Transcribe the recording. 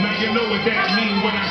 Now you know what that means when I